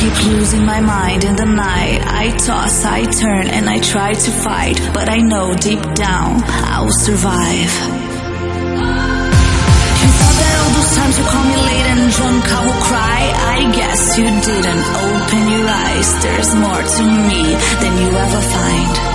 keep losing my mind in the night. I toss, I turn, and I try to fight. But I know deep down I will survive. You thought that all those times you called me late and drunk I will cry. I guess you didn't open your eyes. There's more to me than you ever find.